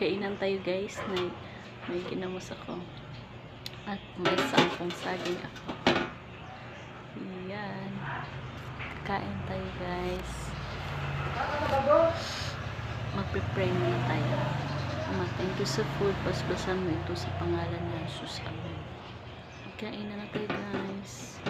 Kainan tayo guys. May, may ginamos ako. At may sampung saging ako. Yan. Kain tayo guys. Magpe-pray muna tayo. Ama, thank you sa food. Paspasan mo ito sa pangalan ni Jesus. Amen. Kain na tayo guys.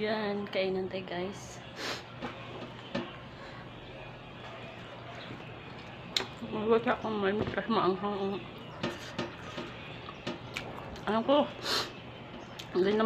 Yan, kainan tayo guys. Magot akong may mitas maanghang. Ano ko? Hindi na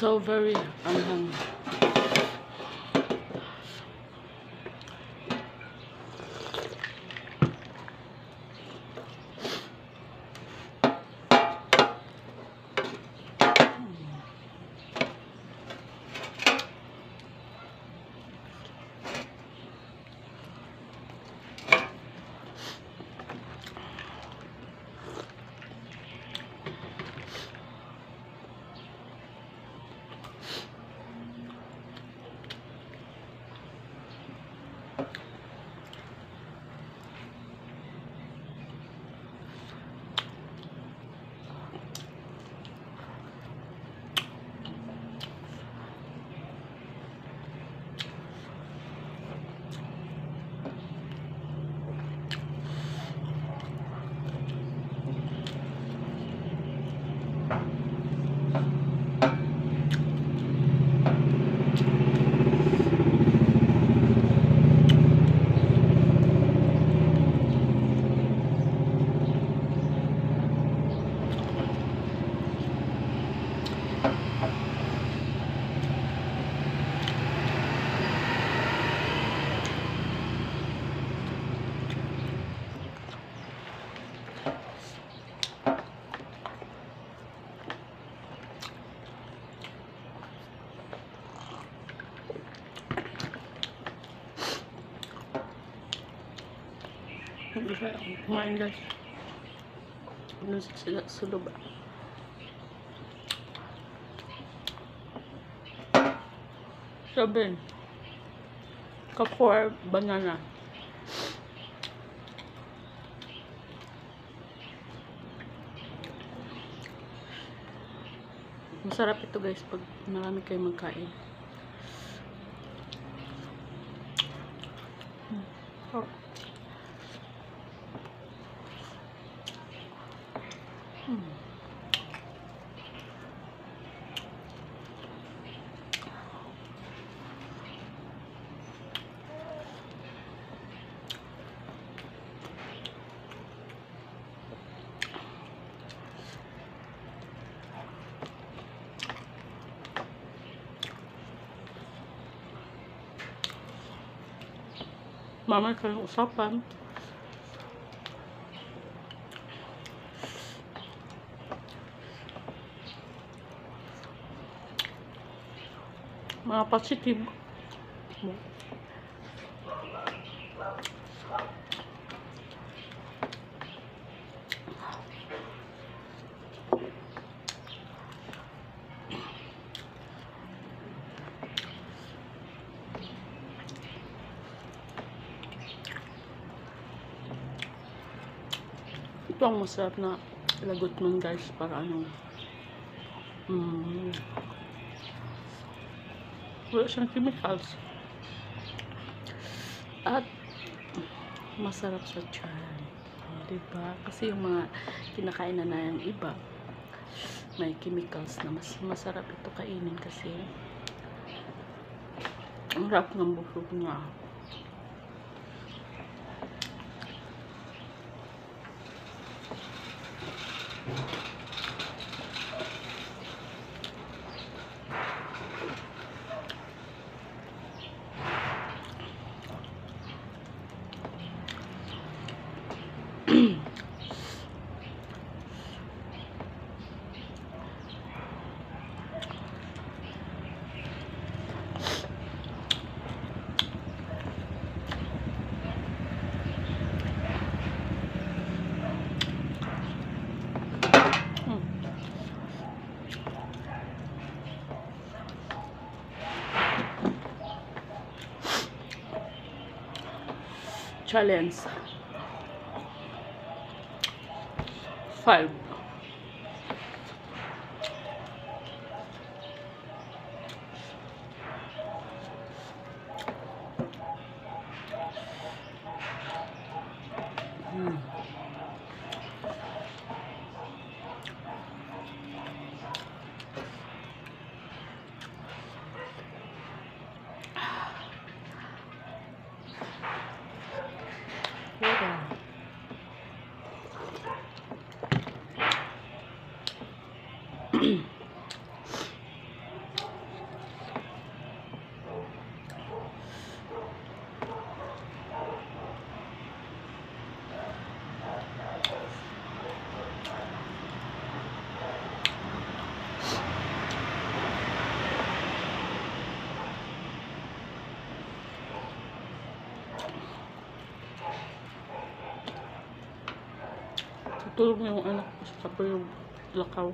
So very anghang. Kumain guys. Ano sila sa Sabi, kapor banana. Masarap ito guys pag marami kayo magkain. Hmm. Oh. Mamaya kayong usapan. Mga positive. Ito ang masarap na lagot nun guys para ano mm, wala siyang chemicals. At masarap sa tiyan o, diba? Kasi yung mga kinakain na na yung iba may chemicals na mas masarap ito kainin kasi ang rap ng busog niya challenge. Five Tutulog na yung anak ko sa tabi yung lakaw.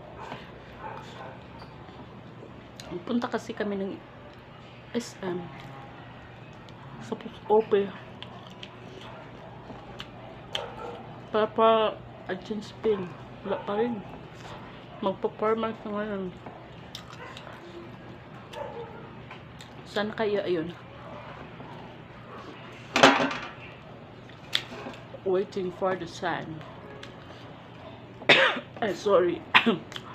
Punta kasi kami ng SM sa Ope para pa agent spin wala pa rin. Magpa-performance na ngayon. Saan kaya ayun. Waiting for the sun Ay, sorry.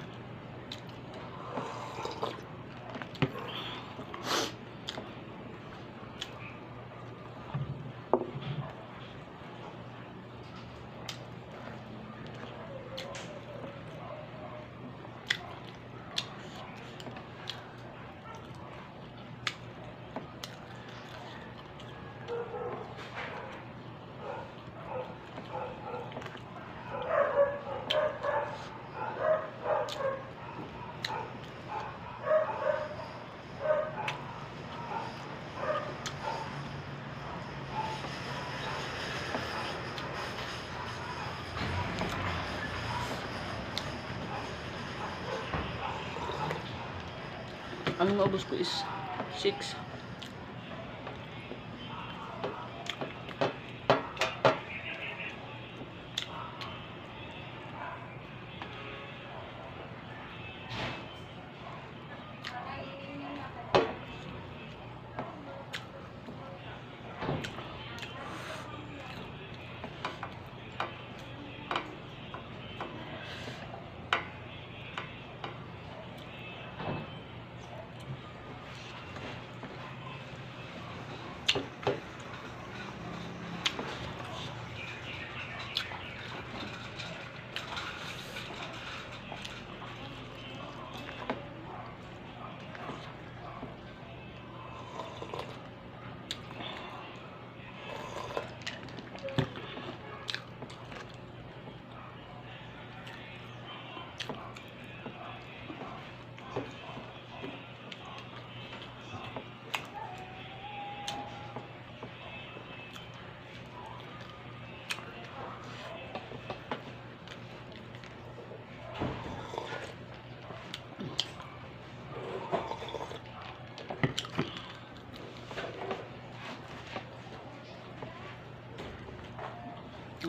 ang naubos ko is 6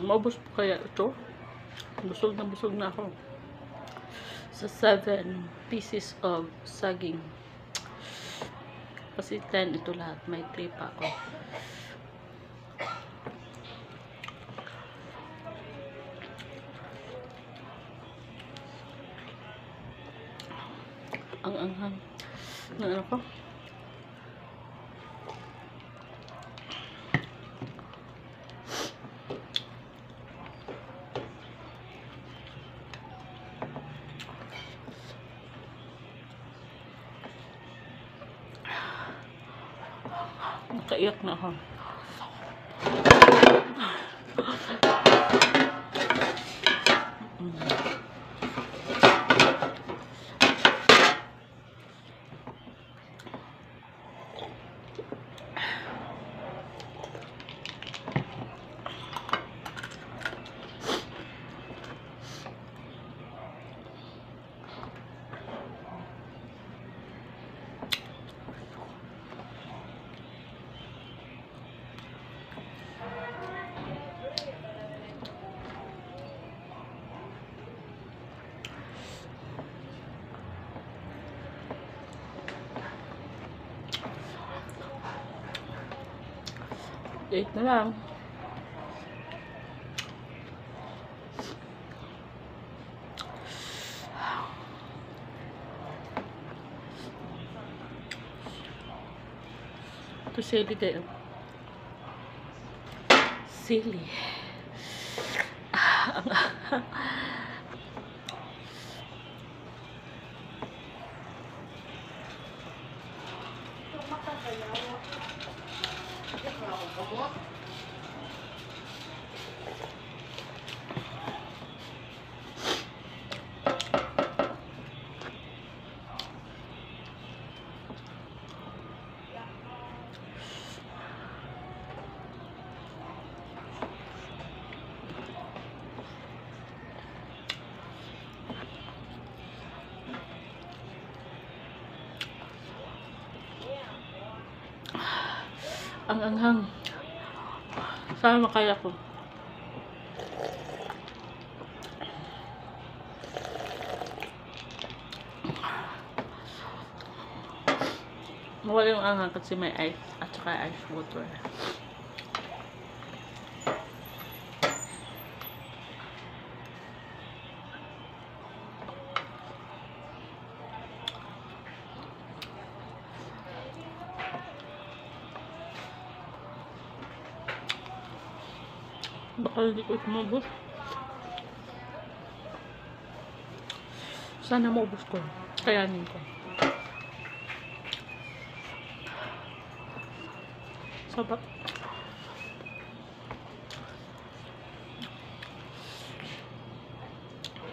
Maubos po kaya ito. Busog na busog na ako. Sa 7 pieces of saging. Kasi 10 ito lahat. May 3 pa ako. Ang anghang. Ano ko? Eight na lang. Ito sili kayo. Sili. Ang anghang. Sana makaya ko. Mawala yung anghang kasi may ice at saka ice water. Baka hindi ko maubos. Sana maubos ko. Kayanin ko. Sabak.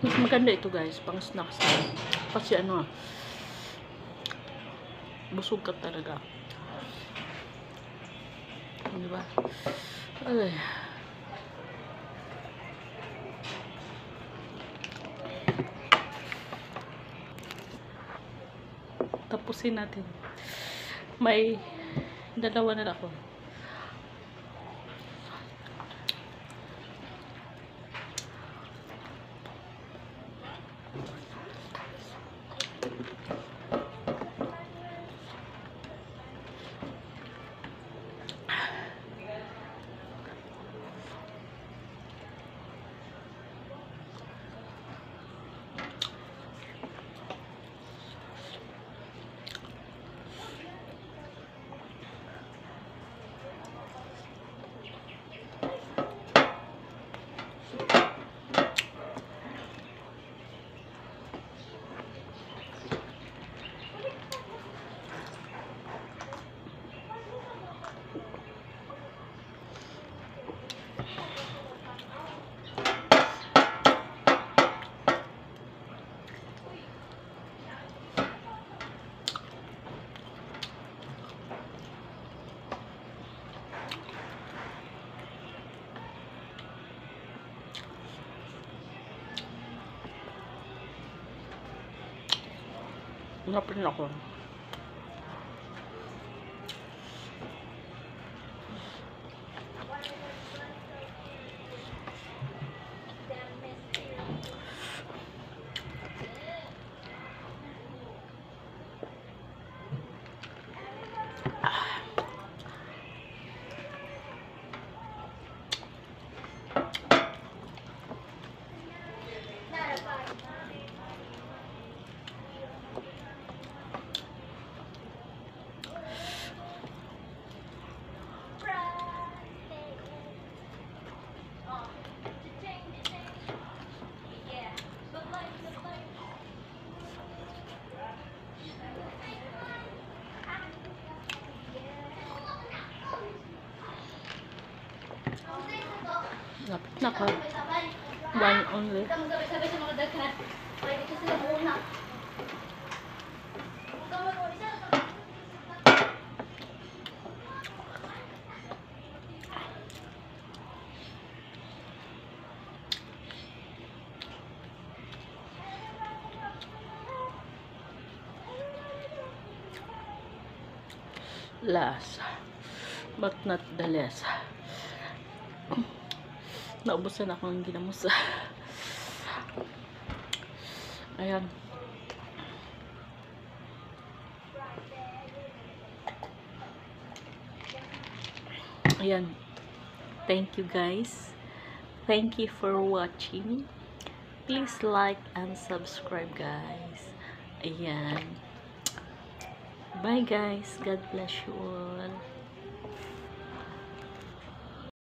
Mas maganda ito guys, pang snacks na. Kasi ano ah, busog ka talaga. Di ba? Ay. Tapusin natin. May dalawa na ako. Napin ako. Lapit na ka. One only. Last but not the less naubusan ako ng ginamos ayan. Ayan. Thank you guys. Thank you for watching. Please like and subscribe guys. Ayan. Bye guys. God bless you all.